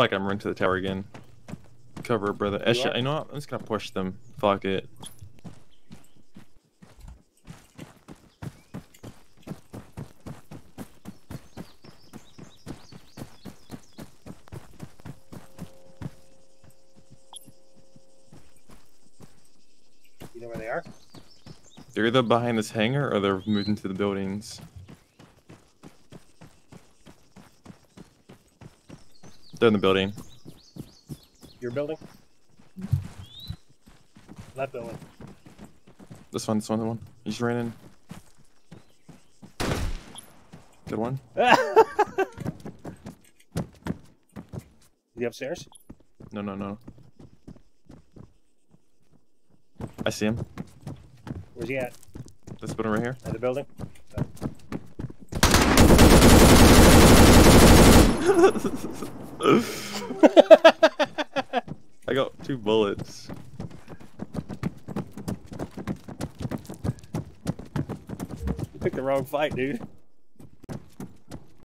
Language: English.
Fuck, I'm running to the tower again. Cover, brother. You know what? I'm just gonna push them. Fuck it. You know where they are? They're either behind this hangar or they're moved into the buildings. They're in the building. Your building? That building. This one, this one, the one. You just ran in. Good one. You upstairs? No, no, no. I see him. Where's he at? This building right here. At the building? I got two bullets. You picked the wrong fight, dude.